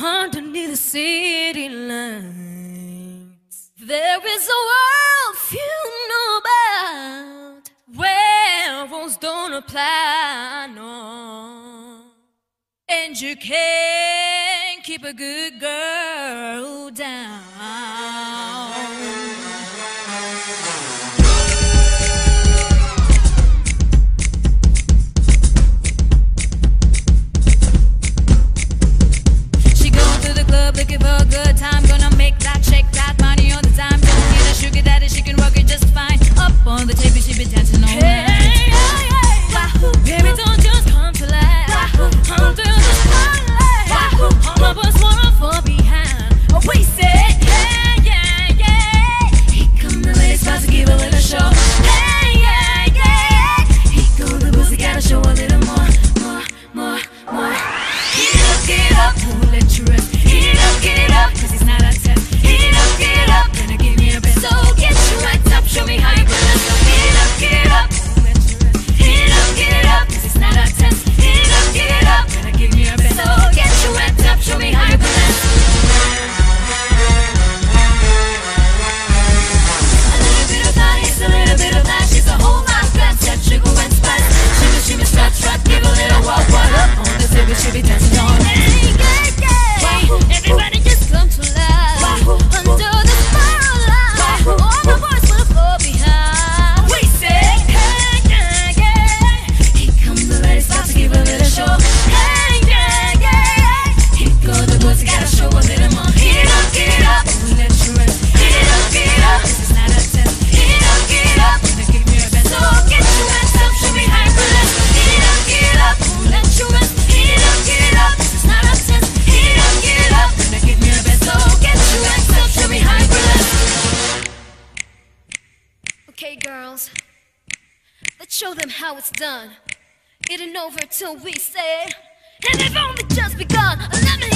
underneath the city lights. There is a world few know about where rules don't apply, no. And you can't keep a good girl down. girls. Let's show them how it's done. It ain't over till we say, and they've only just begun. Let me